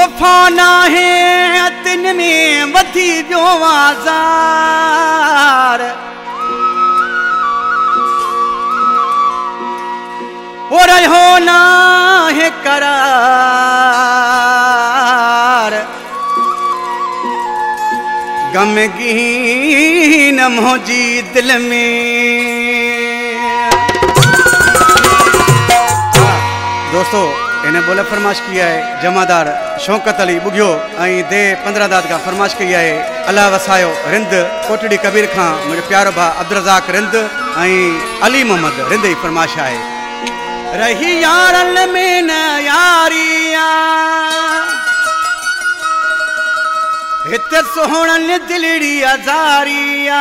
वफ़ा नाहे, अतिन में वधी वियो आज़ार। हो रहियो नाहे करार। गमगीन मुंहिंजी दिलि में। दोस्तों इन्हें बोले, फरमाश किया है, जमादार शौकत अली, बुगियो दे पंद्रहं दाद खां फरमाश कई आहे अलाह वसायो, रिंद, कोटड़ी कबीर खां मुंहिंजो प्यारो भाउ अब्दुल रिंद अली मोहम्मद, रिंद जी फरमाश आहे रही यारन में न यारिया। दिलड़ी अज़ारिया।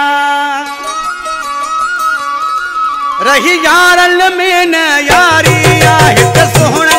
रही यारन में यारिया, हिते सोहणनि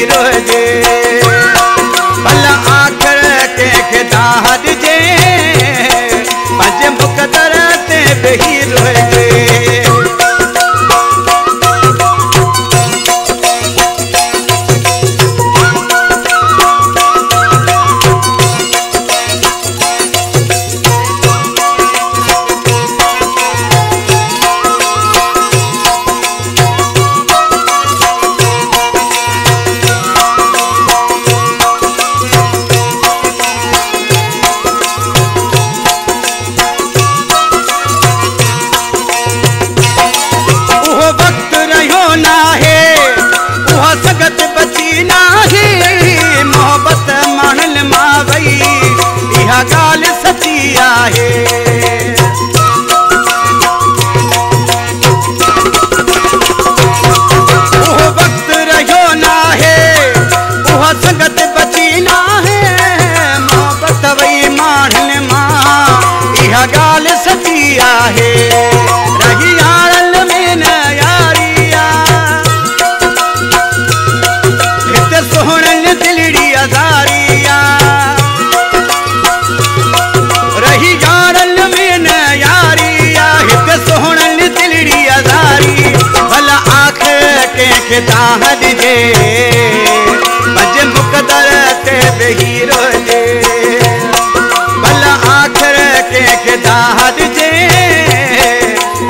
बेही रोजे सची गाल सतिया वक़्तु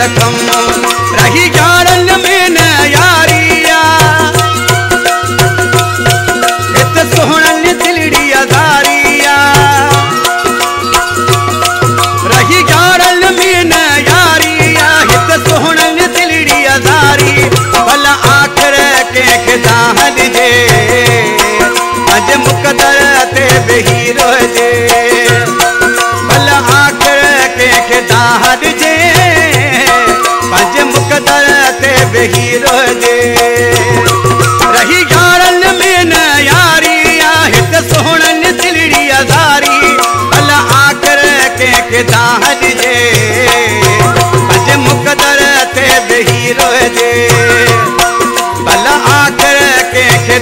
सूर रही यारनि में न यारी आहे हित सोहणनि रही यारनि में न यारी आहे हित सोहणनि अज़ारी भला आख़िर कंहिंखे दाहल जे। पंज मुक़दर ते वेही रोज़े पंज मुक़दर ते वेही रोजे। रही यारनि में न यारी आहे हित सोहणनि दिलड़ी अज़ारी। भला आख़िर पंज मुक़दर ते भला आख़िर कंहिंखे